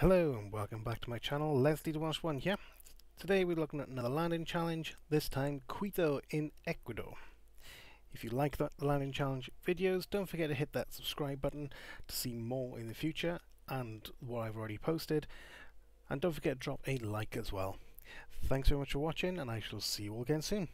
Hello and welcome back to my channel, Leslie the Welsh One here. Today we're looking at another landing challenge, this time Quito in Ecuador. If you like the landing challenge videos, don't forget to hit that subscribe button to see more in the future and what I've already posted. And don't forget to drop a like as well. Thanks very much for watching and I shall see you all again soon.